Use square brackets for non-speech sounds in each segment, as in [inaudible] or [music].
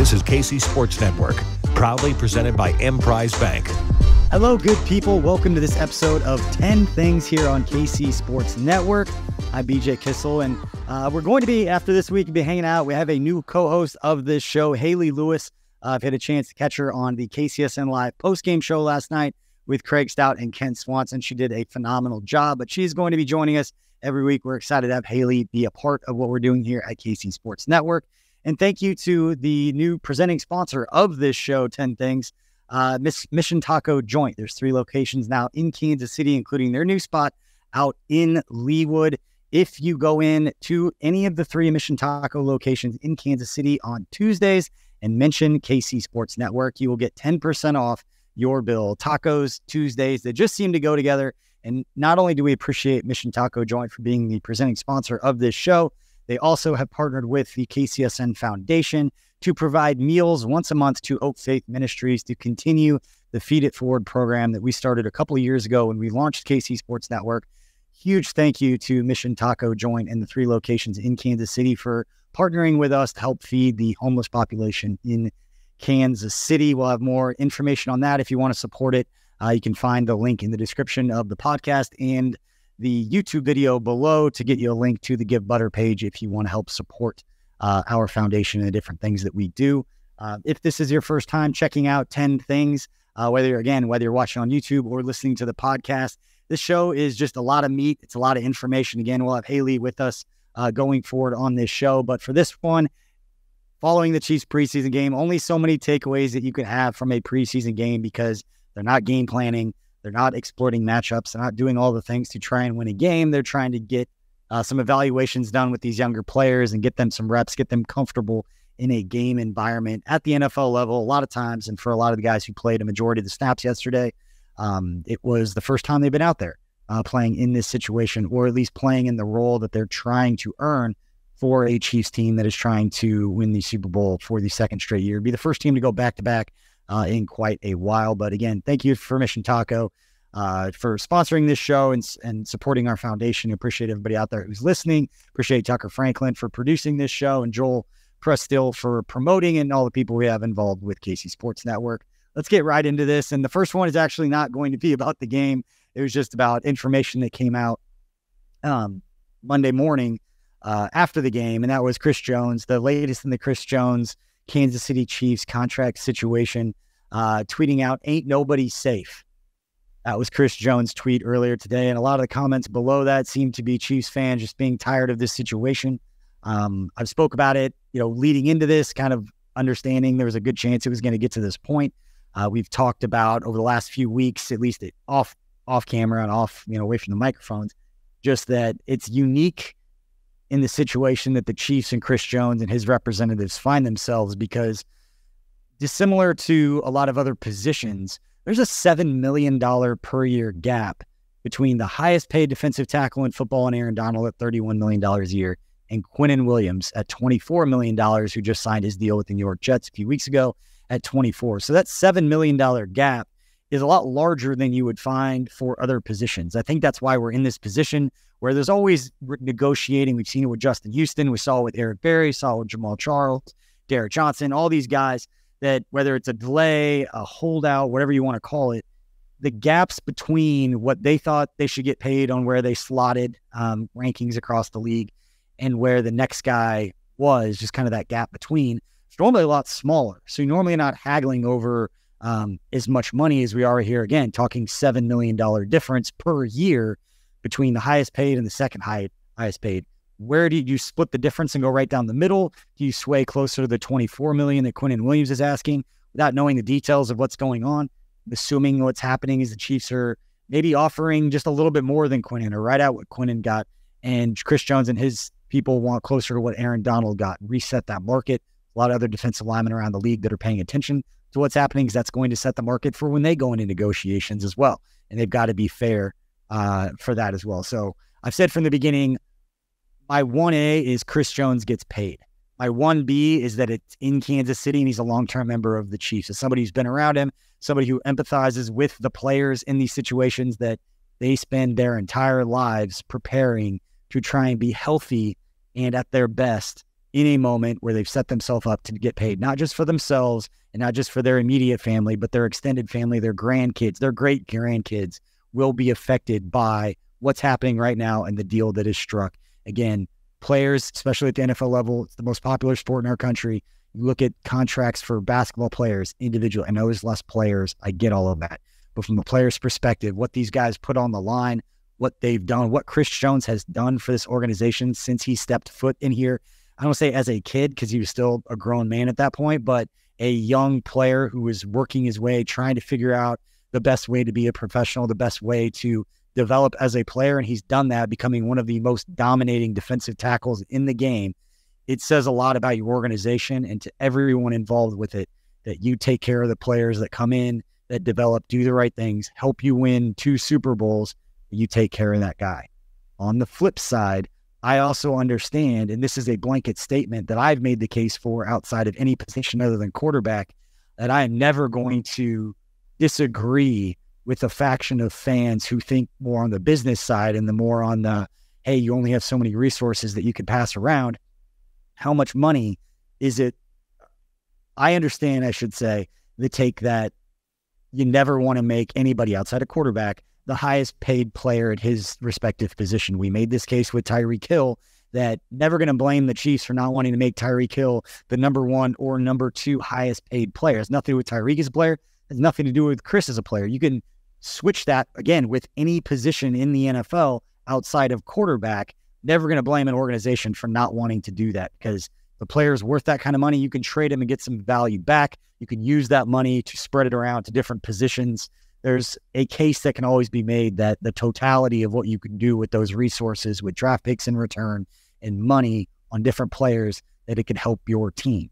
This is KC Sports Network, proudly presented by Emprise Bank. Hello, good people. Welcome to this episode of 10 Things here on KC Sports Network. I'm BJ Kissel, and uh, we're going to be, after this week, be hanging out. We have a new co host of this show, Haley Lewis. Uh, I've had a chance to catch her on the KCSN Live post game show last night with Craig Stout and Kent Swanson. She did a phenomenal job, but she's going to be joining us every week. We're excited to have Haley be a part of what we're doing here at KC Sports Network. And thank you to the new presenting sponsor of this show, 10 Things, uh, Miss Mission Taco Joint. There's three locations now in Kansas City, including their new spot out in Leawood. If you go in to any of the three Mission Taco locations in Kansas City on Tuesdays and mention KC Sports Network, you will get 10% off your bill. Tacos Tuesdays, they just seem to go together. And not only do we appreciate Mission Taco Joint for being the presenting sponsor of this show, they also have partnered with the KCSN Foundation to provide meals once a month to Oak Faith Ministries to continue the Feed It Forward program that we started a couple of years ago when we launched KC Sports Network. Huge thank you to Mission Taco Joint and the three locations in Kansas City for partnering with us to help feed the homeless population in Kansas City. We'll have more information on that if you want to support it. Uh, you can find the link in the description of the podcast and the YouTube video below to get you a link to the Givebutter page if you want to help support uh, our foundation and the different things that we do. Uh, if this is your first time checking out 10 things, uh, whether you're, again, whether you're watching on YouTube or listening to the podcast, this show is just a lot of meat. It's a lot of information. Again, we'll have Haley with us uh, going forward on this show. But for this one, following the Chiefs preseason game, only so many takeaways that you can have from a preseason game because they're not game planning. They're not exploiting matchups. They're not doing all the things to try and win a game. They're trying to get uh, some evaluations done with these younger players and get them some reps, get them comfortable in a game environment at the NFL level. A lot of times, and for a lot of the guys who played a majority of the snaps yesterday, um, it was the first time they've been out there uh, playing in this situation, or at least playing in the role that they're trying to earn for a Chiefs team that is trying to win the Super Bowl for the second straight year. Be the first team to go back to back uh, in quite a while. But again, thank you for Mission Taco uh, for sponsoring this show and, and supporting our foundation. Appreciate everybody out there who's listening. Appreciate Tucker Franklin for producing this show and Joel Prestill for promoting and all the people we have involved with KC Sports Network. Let's get right into this. And the first one is actually not going to be [laughs] about the game. It was just about information that came out um, Monday morning uh, after the game, and that was Chris Jones, the latest in the Chris Jones Kansas City Chiefs contract situation, uh, tweeting out, Ain't nobody safe. That was Chris Jones' tweet earlier today. And a lot of the comments below that seem to be Chiefs fans just being tired of this situation. Um, I've spoke about it, you know, leading into this, kind of understanding there was a good chance it was going to get to this point. Uh, we've talked about over the last few weeks, at least off off camera and off, you know, away from the microphones, just that it's unique in the situation that the Chiefs and Chris Jones and his representatives find themselves because dissimilar to a lot of other positions, there's a $7 million per year gap between the highest paid defensive tackle in football and Aaron Donald at $31 million a year and Quinnen Williams at $24 million, who just signed his deal with the New York Jets a few weeks ago at 24. So that $7 million gap is a lot larger than you would find for other positions. I think that's why we're in this position where there's always negotiating. We've seen it with Justin Houston. We saw it with Eric Berry, saw it with Jamaal Charles, Derrick Johnson, all these guys that whether it's a delay, a holdout, whatever you want to call it, the gaps between what they thought they should get paid on where they slotted um, rankings across the league and where the next guy was, just kind of that gap between, it's normally a lot smaller. So you're normally not haggling over um, as much money as we are here. Again, talking $7 million difference per year between the highest paid and the second high, highest paid. Where do you split the difference and go right down the middle? Do you sway closer to the 24 million that Quinnen Williams is asking without knowing the details of what's going on? Assuming what's happening is the Chiefs are maybe offering just a little bit more than Quinnen or right out what Quinnen got. And Chris Jones and his people want closer to what Aaron Donald got, reset that market. A lot of other defensive linemen around the league that are paying attention to what's happening because that's going to set the market for when they go into negotiations as well. And they've got to be fair uh, for that as well. So I've said from the beginning, my 1A is Chris Jones gets paid. My 1B is that it's in Kansas City and he's a long term member of the Chiefs. As somebody who's been around him, somebody who empathizes with the players in these situations that they spend their entire lives preparing to try and be healthy and at their best in a moment where they've set themselves up to get paid, not just for themselves and not just for their immediate family, but their extended family, their grandkids, their great grandkids will be affected by what's happening right now and the deal that is struck. Again, players, especially at the NFL level, it's the most popular sport in our country. You look at contracts for basketball players, individual. I know less players. I get all of that. But from a player's perspective, what these guys put on the line, what they've done, what Chris Jones has done for this organization since he stepped foot in here. I don't say as a kid because he was still a grown man at that point, but a young player who was working his way, trying to figure out the best way to be a professional, the best way to develop as a player. And he's done that, becoming one of the most dominating defensive tackles in the game. It says a lot about your organization and to everyone involved with it that you take care of the players that come in, that develop, do the right things, help you win two Super Bowls. You take care of that guy. On the flip side, I also understand, and this is a blanket statement that I've made the case for outside of any position other than quarterback, that I am never going to disagree with a faction of fans who think more on the business side and the more on the, hey, you only have so many resources that you can pass around. How much money is it? I understand, I should say, the take that you never want to make anybody outside a quarterback the highest paid player at his respective position. We made this case with Tyreek Hill that never going to blame the Chiefs for not wanting to make Tyreek Hill the number one or number two highest paid player. It's nothing with Tyreek as a player. Has nothing to do with Chris as a player. You can switch that again with any position in the NFL outside of quarterback. Never going to blame an organization for not wanting to do that because the player is worth that kind of money. You can trade him and get some value back. You can use that money to spread it around to different positions. There's a case that can always be made that the totality of what you can do with those resources, with draft picks in return and money on different players, that it can help your team.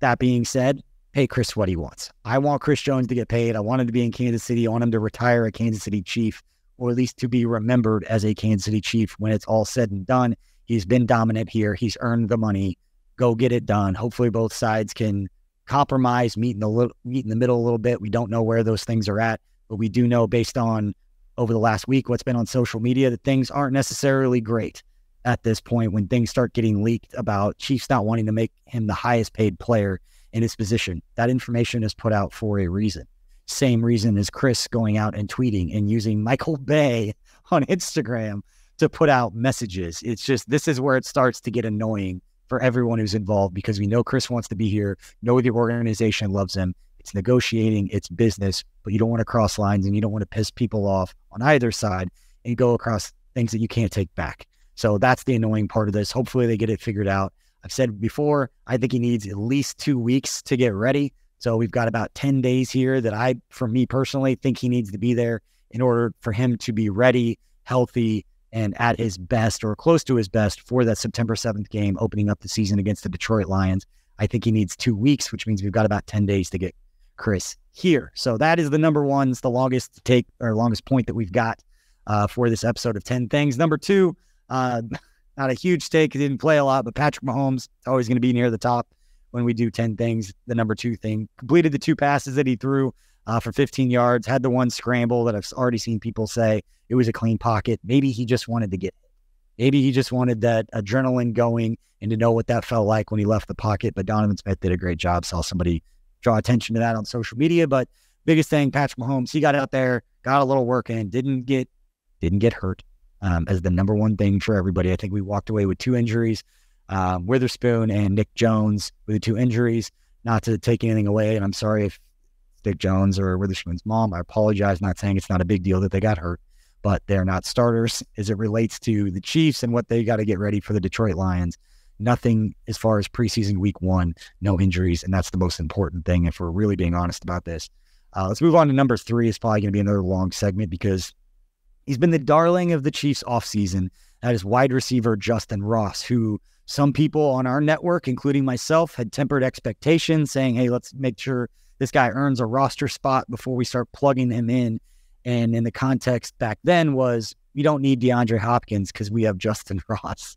That being said, pay Chris what he wants. I want Chris Jones to get paid. I want him to be in Kansas City. I want him to retire a Kansas City Chief, or at least to be remembered as a Kansas City Chief when it's all said and done. He's been dominant here. He's earned the money. Go get it done. Hopefully, both sides can compromise, meet in the little, meet in the middle a little bit. We don't know where those things are at, but we do know based on over the last week what's been on social media that things aren't necessarily great at this point when things start getting leaked about Chiefs not wanting to make him the highest paid player in his position. That information is put out for a reason. Same reason as Chris going out and tweeting and using Michael Bay [laughs] on Instagram to put out messages. It's just this is where it starts to get annoying for everyone who's involved because we know Chris wants to be here, know the organization loves him. It's negotiating, it's business, but you don't want to cross lines and you don't want to piss people off on either side and go across things that you can't take back. So that's the annoying part of this. Hopefully they get it figured out. I've said before, I think he needs at least two weeks to get ready. So we've got about 10 days here that I, for me personally, think he needs to be there in order for him to be ready, healthy, and at his best or close to his best for that September 7th game, opening up the season against the Detroit Lions. I think he needs two weeks, which means we've got about 10 days to get Chris here. So that is the number one, it's the longest take or longest point that we've got uh, for this episode of 10 Things. Number two, uh, [laughs] not a huge stake. He didn't play a lot, but Patrick Mahomes always going to be near the top when we do 10 things. The number two thing completed the two passes that he threw uh, for 15 yards, had the one scramble that I've already seen people say it was a clean pocket. Maybe he just wanted to get Maybe he just wanted that adrenaline going and to know what that felt like when he left the pocket. But Donovan Smith did a great job. Saw somebody draw attention to that on social media. But biggest thing, Patrick Mahomes, he got out there, got a little work in, didn't get didn't get hurt um, as the number one thing for everybody. I think we walked away with two injuries, um, Witherspoon and Nic Jones with the two injuries. Not to take anything away, and I'm sorry if Nic Jones or Witherspoon's mom. I apologize, not saying it's not a big deal that they got hurt, but they're not starters as it relates to the Chiefs and what they got to get ready for the Detroit Lions. Nothing as far as preseason week one, no injuries, and that's the most important thing. If we're really being honest about this, uh, let's move on to number three. It's probably going to be another long segment because He's been the darling of the Chiefs offseason. That is wide receiver Justyn Ross, who some people on our network, including myself, had tempered expectations, saying, hey, let's make sure this guy earns a roster spot before we start plugging him in. And in the context back then was we don't need DeAndre Hopkins because we have Justyn [laughs] Ross.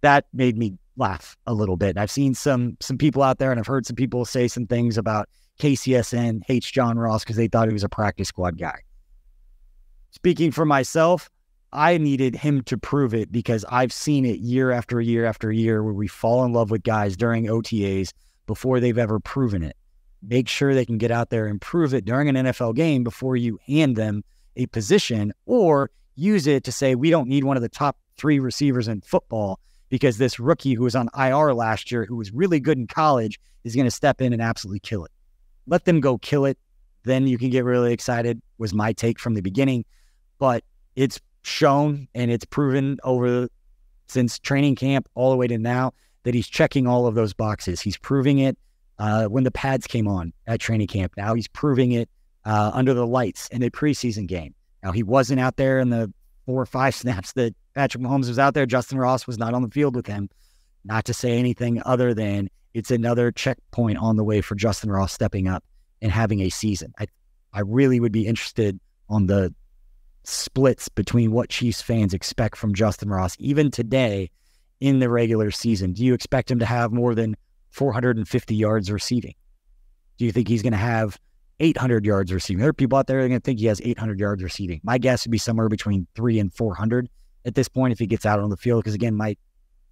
That made me laugh a little bit. I've seen some some people out there and I've heard some people say some things about KCSN hates John Ross because they thought he was a practice squad guy. Speaking for myself, I needed him to prove it because I've seen it year after year after year where we fall in love with guys during OTAs before they've ever proven it. Make sure they can get out there and prove it during an NFL game before you hand them a position or use it to say, we don't need one of the top three receivers in football because this rookie who was on IR last year, who was really good in college, is going to step in and absolutely kill it. Let them go kill it. Then you can get really excited, was my take from the beginning. But it's shown and it's proven over since training camp all the way to now that he's checking all of those boxes. He's proving it uh, when the pads came on at training camp. Now he's proving it uh, under the lights in a preseason game. Now he wasn't out there in the four or five [laughs] snaps that Patrick Mahomes was out there. Justyn Ross was not on the field with him. Not to say anything other than it's another checkpoint on the way for Justyn Ross stepping up and having a season. I, I really would be interested on the splits between what Chiefs fans expect from Justyn Ross, even today in the regular season. Do you expect him to have more than 450 yards receiving? Do you think he's going to have 800 yards receiving? There are people out there that are going to think he has 800 yards receiving. My guess would be somewhere between three and 400 at this point if he gets out on the field. Because again, my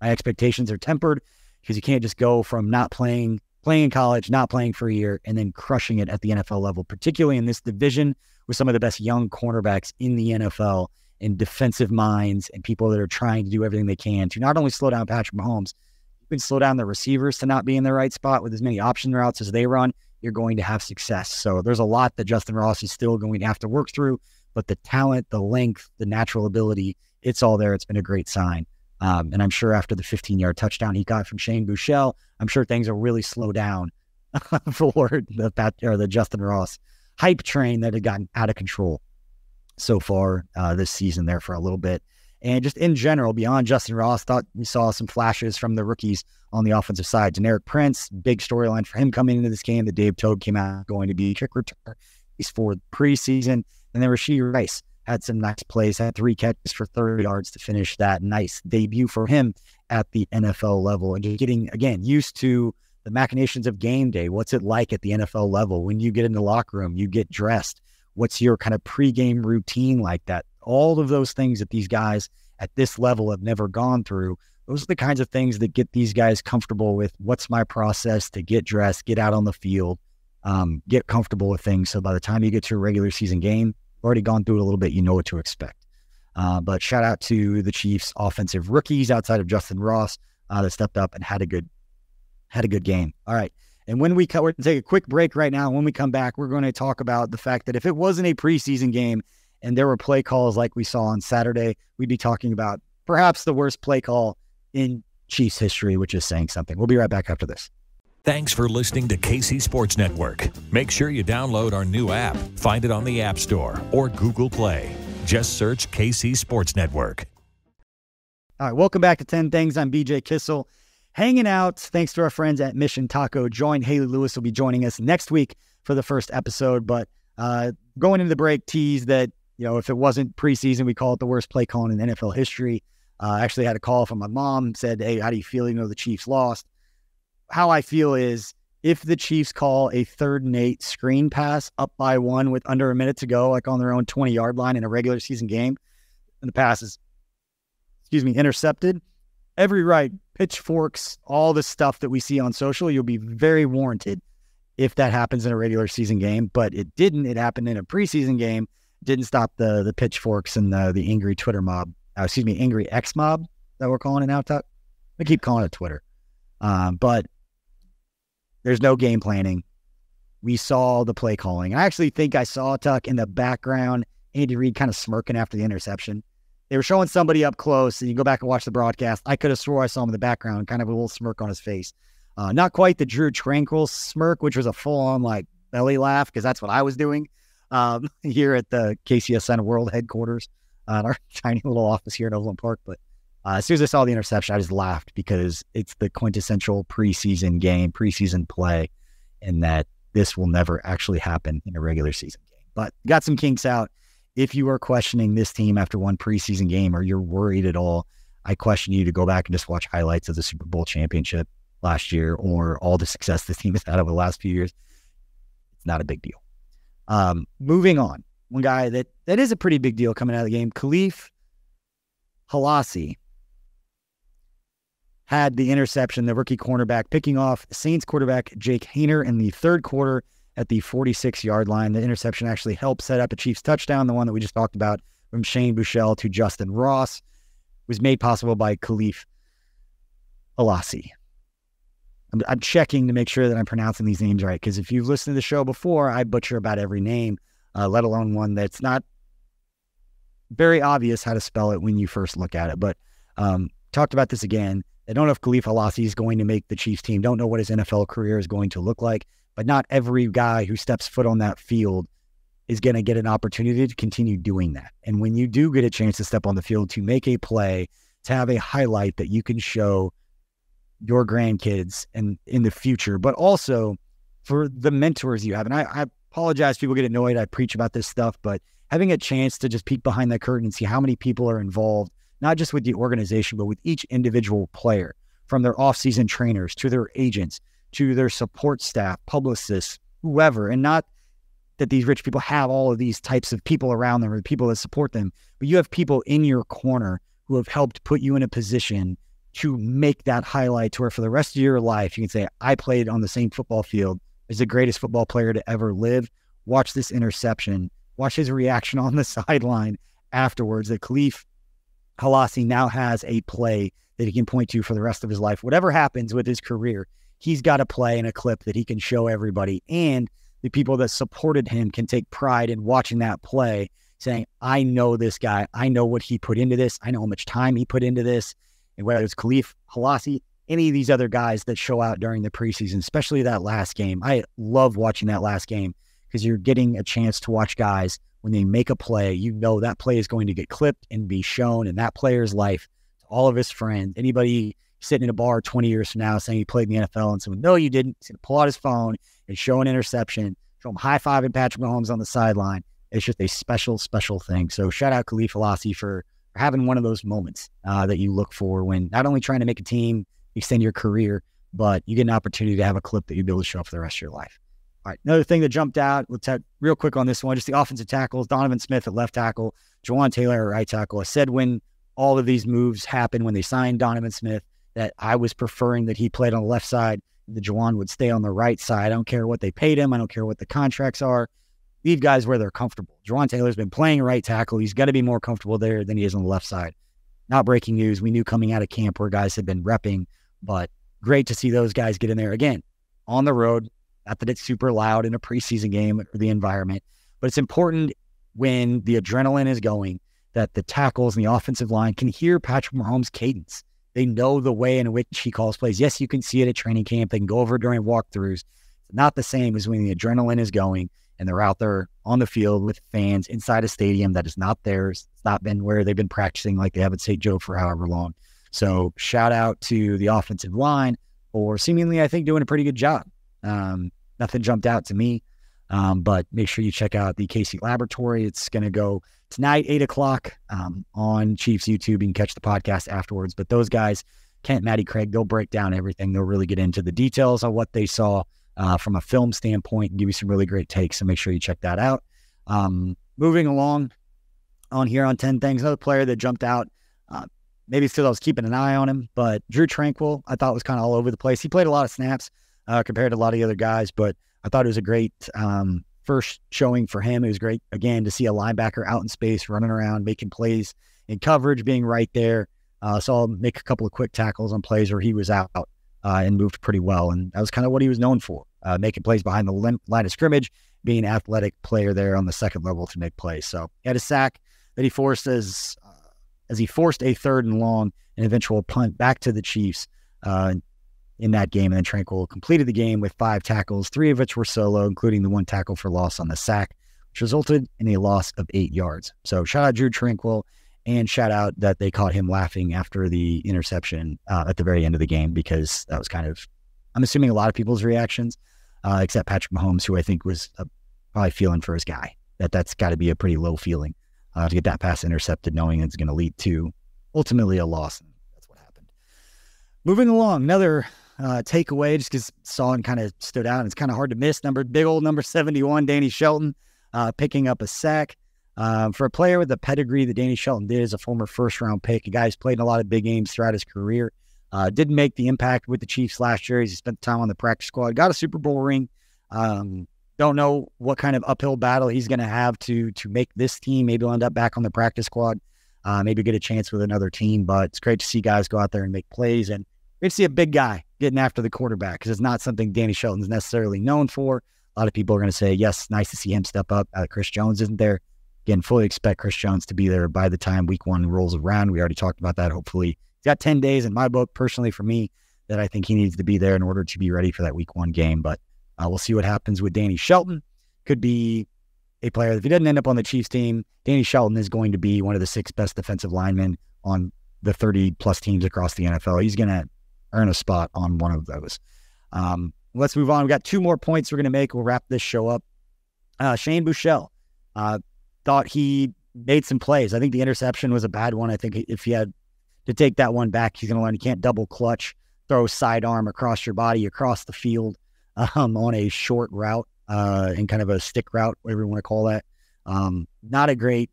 my expectations are tempered because you can't just go from not playing playing in college, not playing for a year, and then crushing it at the NFL level, particularly in this division with some of the best young cornerbacks in the NFL and defensive minds and people that are trying to do everything they can to not only slow down Patrick Mahomes, you can slow down the receivers to not be in the right spot with as many option routes as they run, you're going to have success. So there's a lot that Justyn Ross is still going to have to work through, but the talent, the length, the natural ability, it's all there. It's been a great sign. Um, and I'm sure after the 15 yard touchdown he got from Shane Buechele, I'm sure things will really slow down [laughs] for the or the Justyn Ross hype train that had gotten out of control so far uh, this season there for a little bit. And just in general, beyond Justyn Ross, thought we saw some flashes from the rookies on the offensive side. Deneric Prince, big storyline for him coming into this game. The Dave Toub came out going to be kick return. He's for preseason. And then Rashee Rice had some nice plays, had three catches for 30 yards to finish that nice debut for him at the NFL level. And just getting, again, used to the machinations of game day. What's it like at the NFL level when you get in the locker room, you get dressed? What's your kind of pregame routine like that? All of those things that these guys at this level have never gone through. Those are the kinds of things that get these guys comfortable with what's my process to get dressed, get out on the field, um, get comfortable with things. So by the time you get to a regular season game, already gone through it a little bit, you know what to expect. Uh, but shout out to the Chiefs offensive rookies outside of Justyn Ross uh, that stepped up and had a good had a good game. All right. And when we cut, we're going to take a quick break right now. When we come back, we're going to talk about the fact that if it wasn't a preseason game and there were play calls like we saw on Saturday, we'd be talking about perhaps the worst play call in Chiefs history, which is saying something. We'll be right back after this. Thanks for listening to KC Sports Network. Make sure you download our new app. Find it on the App Store or Google Play. Just search KC Sports Network. All right, welcome back to 10 Things. I'm BJ Kissel hanging out. Thanks to our friends at Mission Taco. Join Haley Lewis will be joining us next week for the first episode. But uh, going into the break, tease that you know if it wasn't preseason, we call it the worst play calling in NFL history. Uh, I actually had a call from my mom. Said, "Hey, how do you feel? You know the Chiefs lost." How I feel is if the Chiefs call a third and eight screen pass up by one with under a minute to go, like on their own 20 yard line in a regular season game, and the pass is, excuse me, intercepted, every right, pitchforks, all the stuff that we see on social, you'll be very warranted if that happens in a regular season game. But it didn't. It happened in a preseason game. Didn't stop the the pitchforks and the the angry Twitter mob. Uh, excuse me, angry X mob that we're calling it now. Tuck. I keep calling it Twitter. Um, but there's no game planning. We saw the play calling. I actually think I saw Tuck in the background. Andy Reid kind of smirking after the interception. They were showing somebody up close, and you go back and watch the broadcast. I could have swore I saw him in the background, kind of a little smirk on his face. Uh, not quite the Drue Tranquill smirk, which was a full on like belly laugh, because that's what I was doing um, [laughs] here at the KCSN World headquarters, uh, our [laughs] tiny little office here in Overland Park. But uh, as soon as I saw the interception, I just laughed because it's the quintessential preseason game, preseason play, and that this will never actually happen in a regular season game. But got some kinks out if you are questioning this team after one preseason game or you're worried at all, I question you to go back and just watch highlights of the Super Bowl championship last year or all the success this team has had over the last few years. It's not a big deal. Um, moving on, one guy that that is a pretty big deal coming out of the game, Kahlef Hailassie had the interception, the rookie cornerback picking off Saints quarterback Jake Haener in the third quarter at the 46 yard line. The interception actually helped set up a Chiefs touchdown, the one that we just talked about from Shane Buechele to Justyn Ross, was made possible by Kahlef Hailassie. I'm, I'm, checking to make sure that I'm pronouncing these names right because if you've listened to the show before, I butcher about every name, uh, let alone one that's not very obvious how to spell it when you first look at it. But um, talked about this again. I don't know if Kahlef Hailassie is going to make the Chiefs team. Don't know what his NFL career is going to look like. But not every guy who steps foot on that field is going to get an opportunity to continue doing that. And when you do get a chance to step on the field to make a play, to have a highlight that you can show your grandkids and in the future, but also for the mentors you have. And I, I apologize, people get annoyed. I preach about this stuff, but having a chance to just peek behind the curtain and see how many people are involved, not just with the organization, but with each individual player, from their off-season trainers to their agents to their support staff, publicists, whoever, and not that these rich people have all of these types of people around them or the people that support them, but you have people in your corner who have helped put you in a position to make that highlight to where for the rest of your life you can say, I played on the same football field as the greatest football player to ever live. Watch this interception. Watch his reaction on the [laughs] sideline afterwards. That Kahlef Hailassie now has a play that he can point to for the rest of his life. Whatever happens with his career, he's got a play and a clip that he can show everybody. And the people that supported him can take pride in watching that play, saying, I know this guy. I know what he put into this. I know how much time he put into this. And whether it's Kahlef Hailassie, any of these other guys that show out during the preseason, especially that last game. I love watching that last game because you're getting a chance to watch guys when they make a play, you know that play is going to get clipped and be shown in that player's life to all of his friends. Anybody sitting in a bar 20 years from now saying he played in the NFL and someone, no, you didn't. He's going to pull out his phone and show an interception, show him high fiving Patrick Mahomes on the sideline. It's just a special, special thing. So shout out Kahlef Hailassie for, for having one of those moments uh, that you look for when not only trying to make a team, extend your career, but you get an opportunity to have a clip that you'll be able to show up for the rest of your life. All right, another thing that jumped out, talk real quick on this one, just the offensive tackles. Donovan Smith at left tackle, Jawaan Taylor at right tackle. I said when all of these moves happened, when they signed Donovan Smith, that I was preferring that he played on the left side, the Jawaan would stay on the right side. I don't care what they paid him. I don't care what the contracts are. Leave guys where they're comfortable. Jawaan Taylor's been playing right tackle. He's got to be more comfortable there than he is on the left side. Not breaking news. We knew coming out of camp where guys had been repping, but great to see those guys get in there again on the road. Not that it's super loud in a preseason game or the environment, but it's important when the adrenaline is going that the tackles and the offensive line can hear Patrick Mahomes' cadence. They know the way in which he calls plays. Yes, you can see it at training camp. They can go over during walkthroughs. It's not the same as when the adrenaline is going and they're out there on the field with fans inside a stadium that is not theirs. It's not been where they've been practicing like they have at St. Joe for however long. So shout out to the offensive line for seemingly, I think, doing a pretty good job. Um, nothing jumped out to me. Um, but make sure you check out the KC Laboratory. It's going to go tonight, eight o'clock um, on Chiefs YouTube. You can catch the podcast afterwards. But those guys, Kent, Maddie, Craig, they'll break down everything. They'll really get into the details of what they saw uh, from a film standpoint and give you some really great takes. So make sure you check that out. Um, moving along on here on 10 things, another player that jumped out. Uh, maybe still I was keeping an eye on him, but Drue Tranquill, I thought was kind of all over the place. He played a lot of snaps uh, compared to a lot of the other guys, but I thought it was a great um, first showing for him. It was great, again, to see a linebacker out in space, running around, making plays in coverage, being right there. Uh, saw him make a couple of quick tackles on plays where he was out uh, and moved pretty well. And that was kind of what he was known for, uh, making plays behind the line of scrimmage, being an athletic player there on the second level to make plays. So he had a sack that he forced as uh, as he forced a third and long, an eventual punt back to the Chiefs. Uh, in that game. And then Tranquill completed the game with five tackles, three of which were solo, including the one tackle for loss on the sack, which resulted in a loss of eight yards. So shout out Drue Tranquill and shout out that they caught him laughing after the interception uh, at the very end of the game because that was kind of, I'm assuming a lot of people's reactions, uh, except Patrick Mahomes, who I think was uh, probably feeling for his guy. That that's got to be a pretty low feeling uh, to get that pass intercepted, knowing it's going to lead to ultimately a loss. That's what happened. Moving along, another uh, takeaway just because saw and kind of stood out. It's kind of hard to miss. Number big old number 71, Danny Shelton, uh, picking up a sack. Um, for a player with the pedigree that Danny Shelton did as a former first round pick, a guy who's played in a lot of big games throughout his career, uh, didn't make the impact with the Chiefs last year. He spent time on the practice squad, got a Super Bowl ring. Um, don't know what kind of uphill battle he's going to have to to make this team. Maybe he'll end up back on the practice squad. Uh, maybe get a chance with another team. But it's great to see guys go out there and make plays, and to see a big guy getting after the quarterback because it's not something Danny Shelton's necessarily known for. A lot of people are going to say, yes, nice to see him step up. Uh, Chris Jones isn't there. Again, fully expect Chris Jones to be there by the time week one rolls around. We already talked about that. Hopefully, he's got 10 days in my book, personally, for me, that I think he needs to be there in order to be ready for that week one game. But uh, we'll see what happens with Danny Shelton. Could be a player. If he doesn't end up on the Chiefs team, Danny Shelton is going to be one of the six best defensive linemen on the 30 plus teams across the NFL. He's going to earn a spot on one of those. Um, let's move on. We've got two more points we're going to make. We'll wrap this show up. Uh, Shane Buechele. Uh, thought he made some plays. I think the interception was a bad one. I think if he had to take that one back, he's going to learn you can't double clutch, throw sidearm across your body, across the field [laughs] um, on a short route uh, and kind of a stick route, whatever you want to call that. Um, not a great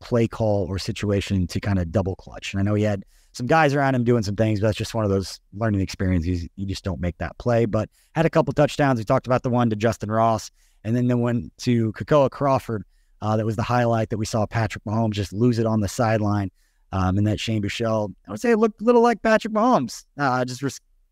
play call or situation to kind of double clutch. And I know he had some guys around him doing some things, but that's just one of those learning experiences. You just don't make that play. But had a couple touchdowns. We talked about the one to Justyn Ross, and then the one to Kekoa Crawford uh, that was the highlight that we saw Patrick Mahomes just lose it on the sideline. Um, and that Shane Buechele, I would say looked a little like Patrick Mahomes, uh, just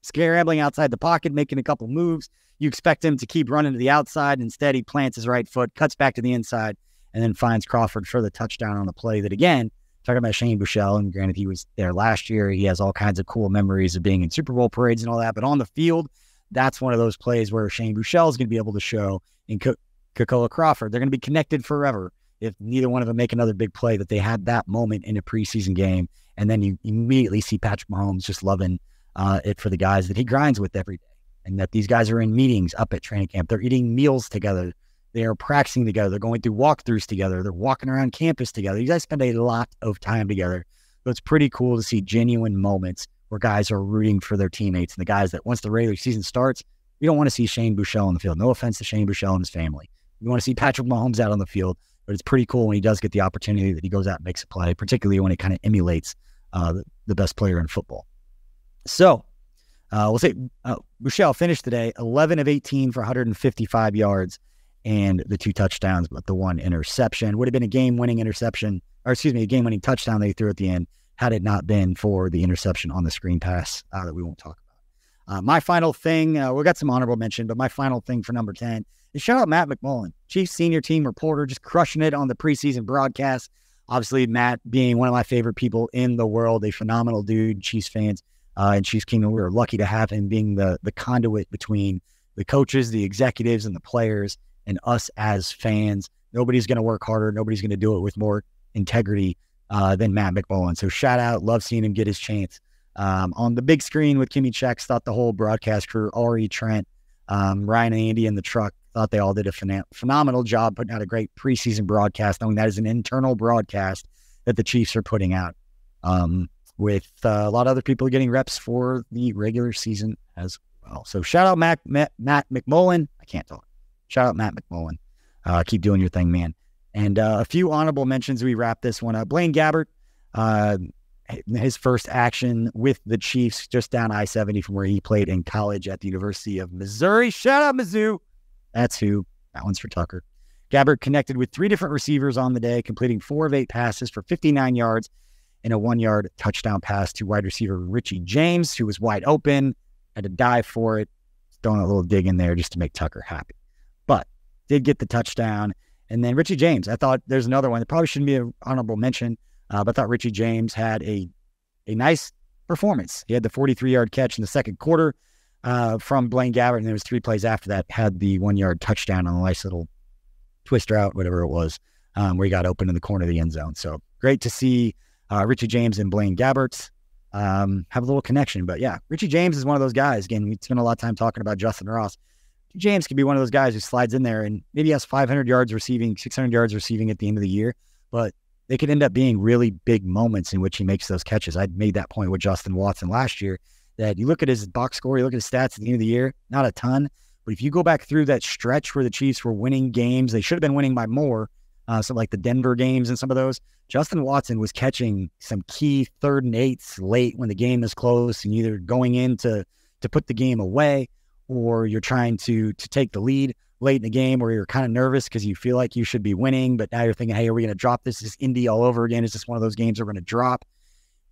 scrambling outside the pocket, making a couple moves. You expect him to keep running to the outside. Instead, he plants his right foot, cuts back to the inside, and then finds Crawford for the touchdown on the play that, again, talking about Shane Buechele, and granted, he was there last year. He has all kinds of cool memories of being in Super Bowl parades and all that. But on the field, that's one of those plays where Shane Buechele is going to be able to show and Kekoa Crawford. They're going to be connected forever if neither one of them make another big play that they had that moment in a preseason game. And then you immediately see Patrick Mahomes just loving uh, it for the guys that he grinds with every day. And that these guys are in meetings up at training camp. They're eating meals together. They are practicing together. They're going through walkthroughs together. They're walking around campus together. You guys spend a lot of time together. So it's pretty cool to see genuine moments where guys are rooting for their teammates and the guys that once the regular season starts, we don't want to see Shane Buechele on the field. No offense to Shane Buechele and his family. We want to see Patrick Mahomes out on the field, but it's pretty cool when he does get the opportunity that he goes out and makes a play, particularly when it kind of emulates uh, the, the, best player in football. So uh, we'll say uh, Buechele finished today 11 of 18 for 155 yards and the two touchdowns, but the one interception would have been a game winning interception, or excuse me, a game winning touchdown they threw at the end had it not been for the interception on the screen pass uh, that we won't talk about. Uh, my final thing, uh, we got some honorable mention, but my final thing for number 10 is shout out Matt McMullen, chief senior team reporter, just crushing it on the preseason broadcast. Obviously, Matt being one of my favorite people in the world, a phenomenal dude, Chiefs fans uh, and Chiefs Kingdom. We were lucky to have him being the the conduit between the coaches, the executives, and the players, and us as fans. Nobody's going to work harder. Nobody's going to do it with more integrity uh, than Matt McMullen. So shout out, love seeing him get his chance um, on the big screen with Kimmi Chex. Thought the whole broadcast crew, Ari Trent, um, Ryan and Andy in the truck, thought they all did a phen- phenomenal job putting out a great preseason broadcast, knowing that is an internal broadcast that the Chiefs are putting out. Um, with uh, a lot of other people getting reps for the regular season as well. So shout out Matt, Matt, Matt McMullen. I can't talk. Shout out Matt McMullen. Uh, keep doing your thing, man. And uh, a few honorable mentions. We wrap this one up. Blaine Gabbert, uh, his first action with the Chiefs just down I 70 from where he played in college at the University of Missouri. Shout out Mizzou. That's who. That one's for Tucker. Gabbert connected with three different receivers on the day, completing four of eight passes for 59 yards and a one yard touchdown pass to wide receiver Richie James, who was wide open, had to dive for it, throwing a little dig in there just to make Tucker happy. Did get the touchdown. And then Richie James, I thought there's another one that probably shouldn't be an honorable mention, uh, but I thought Richie James had a a nice performance. He had the 43 yard catch in the second quarter uh, from Blaine Gabbert, and there was three plays after that had the one yard touchdown on a nice little twister out, whatever it was, um, where he got open in the corner of the end zone. So great to see uh, Richie James and Blaine Gabbert um, have a little connection. But yeah, Richie James is one of those guys. Again, we spent a lot of time talking about Justyn Ross. James could be one of those guys who slides in there and maybe has 500 yards receiving, 600 yards receiving at the end of the year, but they could end up being really big moments in which he makes those catches. I made that point with Justin Watson last year that you look at his box score, you look at his stats at the end of the year, not a ton, but if you go back through that stretch where the Chiefs were winning games, they should have been winning by more uh, so like the Denver games and some of those, Justin Watson was catching some key third and eights late when the game is close and either going in to, to put the game away or you're trying to to take the lead late in the game or you're kind of nervous because you feel like you should be winning, but now you're thinking, hey, are we going to drop this? Is Indy all over again? Is this one of those games we're going to drop?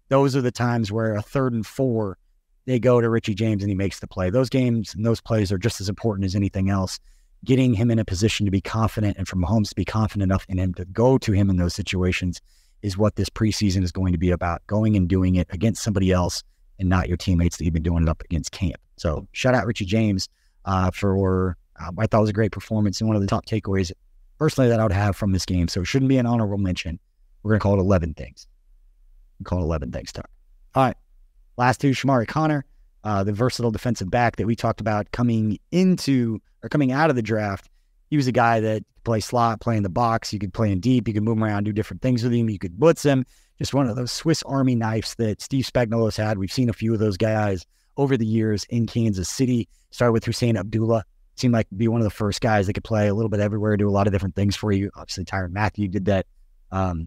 Those are the times where a third and four, they go to Richie James and he makes the play. Those games and those plays are just as important as anything else. Getting him in a position to be confident and for Mahomes to be confident enough in him to go to him in those situations is what this preseason is going to be about. Going and doing it against somebody else and not your teammates that you've been doing it up against camp. So shout out Richie James uh, for uh, I thought it was a great performance and one of the top takeaways personally that I would have from this game. So it shouldn't be an honorable mention. We're to call it 11 things. We call it 11 things, Tuck. All right. Last two, Chamarri Conner, uh, the versatile defensive back that we talked about coming into or coming out of the draft. He was a guy that play slot, play in the box. You could play in deep. You could move around, do different things with him. You could blitz him. Just one of those Swiss Army knives that Steve Spagnuolo's had. We've seen a few of those guys over the years in Kansas City. Started with Husain Abdullah seemed like be one of the first guys that could play a little bit everywhere, do a lot of different things for you. Obviously, Tyrann Mathieu did that um,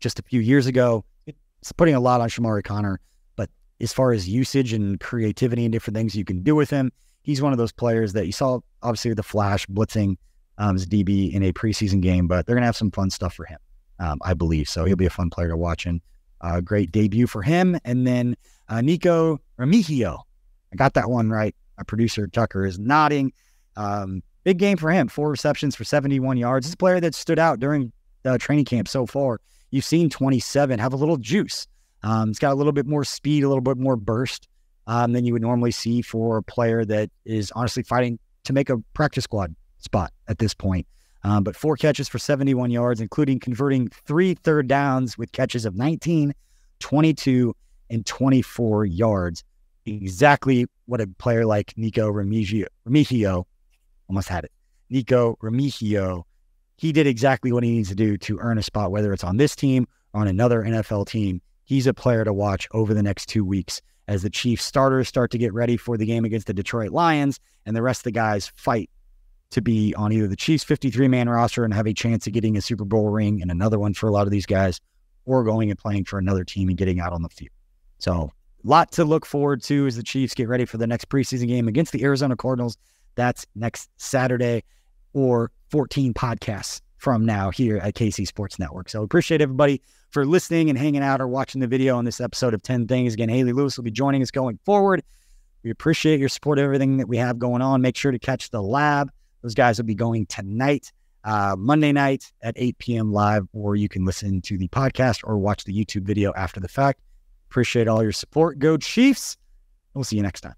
just a few years ago. It's putting a lot on Chamarri Conner, but as far as usage and creativity and different things you can do with him, he's one of those players that you saw obviously with the flash blitzing um, as DB in a preseason game, but they're gonna have some fun stuff for him, um, I believe. So he'll be a fun player to watch and uh, great debut for him. And then uh, Nico Remigio, I got that one right. Our producer Tucker is nodding. Um, big game for him. Four receptions for 71 yards. This player that stood out during training camp so far. You've seen 27 have a little juice. Um, it's got a little bit more speed, a little bit more burst um, than you would normally see for a player that is honestly fighting to make a practice squad spot at this point. Um, but four catches for 71 yards, including converting three third downs with catches of 19, 22, and 24 yards. Exactly what a player like Nico Remigio, almost had it. Nico Remigio, he did exactly what he needs to do to earn a spot, whether it's on this team or on another NFL team. He's a player to watch over the next two weeks as the Chiefs starters start to get ready for the game against the Detroit Lions and the rest of the guys fight to be on either the Chiefs 53 man roster and have a chance of getting a Super Bowl ring and another one for a lot of these guys, or going and playing for another team and getting out on the field. So, a lot to look forward to as the Chiefs get ready for the next preseason game against the Arizona Cardinals that's next Saturday or 14 podcasts from now here at KC Sports Network. So appreciate everybody for listening and hanging out or watching the video on this episode of 10 Things. Again, Haley Lewis will be joining us going forward. We appreciate your support of everything that we have going on. Make sure to catch the lab. Those guys will be going tonight, uh, Monday night at 8 p.m. live, or you can listen to the podcast or watch the YouTube video after the fact. Appreciate all your support. Go Chiefs. We'll see you next time.